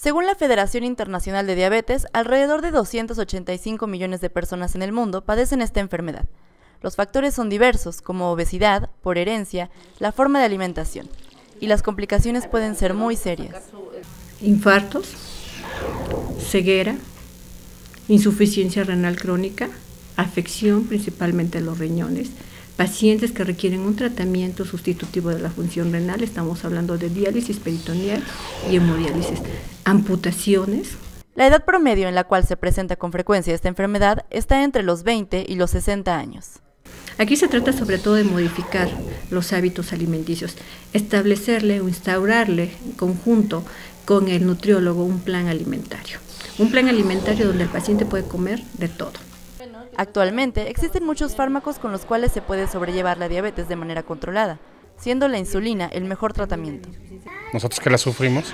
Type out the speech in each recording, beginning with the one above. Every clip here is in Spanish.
Según la Federación Internacional de Diabetes, alrededor de 285 millones de personas en el mundo padecen esta enfermedad. Los factores son diversos, como obesidad, por herencia, la forma de alimentación, y las complicaciones pueden ser muy serias. Infartos, ceguera, insuficiencia renal crónica, afección principalmente de los riñones, pacientes que requieren un tratamiento sustitutivo de la función renal, estamos hablando de diálisis peritoneal y hemodiálisis, amputaciones. La edad promedio en la cual se presenta con frecuencia esta enfermedad está entre los 20 y los 60 años. Aquí se trata sobre todo de modificar los hábitos alimenticios, establecerle o instaurarle en conjunto con el nutriólogo un plan alimentario. Un plan alimentario donde el paciente puede comer de todo. Actualmente existen muchos fármacos con los cuales se puede sobrellevar la diabetes de manera controlada, siendo la insulina el mejor tratamiento. Nosotros que la sufrimos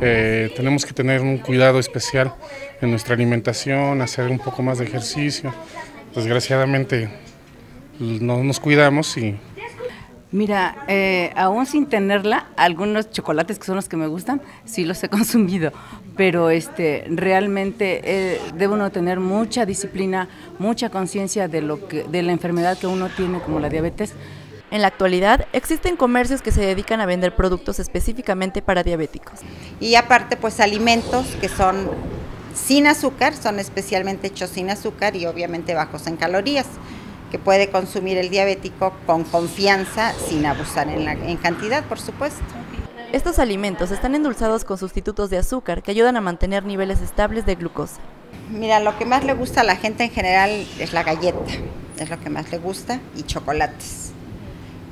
eh, tenemos que tener un cuidado especial en nuestra alimentación, hacer un poco más de ejercicio. Desgraciadamente no nos cuidamos y Mira, eh, aún sin tenerla, algunos chocolates que son los que me gustan, sí los he consumido, pero este, realmente eh, debe uno tener mucha disciplina, mucha conciencia de, lo de la enfermedad que uno tiene, como la diabetes. En la actualidad, existen comercios que se dedican a vender productos específicamente para diabéticos. Y aparte, pues alimentos que son sin azúcar, son especialmente hechos sin azúcar y obviamente bajos en calorías que puede consumir el diabético con confianza sin abusar en, la, en cantidad, por supuesto. Estos alimentos están endulzados con sustitutos de azúcar que ayudan a mantener niveles estables de glucosa. Mira, lo que más le gusta a la gente en general es la galleta, es lo que más le gusta, y chocolates.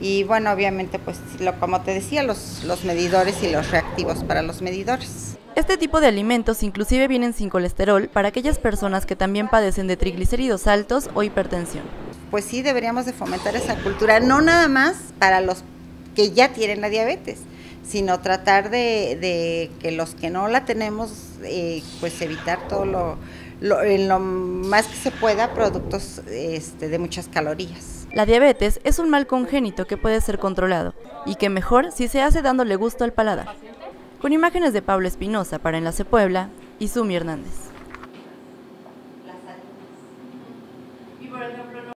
Y bueno, obviamente, pues lo, como te decía, los, los medidores y los reactivos para los medidores. Este tipo de alimentos inclusive vienen sin colesterol para aquellas personas que también padecen de triglicéridos altos o hipertensión pues sí deberíamos de fomentar esa cultura, no nada más para los que ya tienen la diabetes, sino tratar de, que los que no la tenemos, eh, pues evitar todo lo, lo, más que se pueda productos este, de muchas calorías. La diabetes es un mal congénito que puede ser controlado y que mejor si se hace dándole gusto al paladar. Con imágenes de Pablo Espinosa para Enlace Puebla y Sumi Hernández.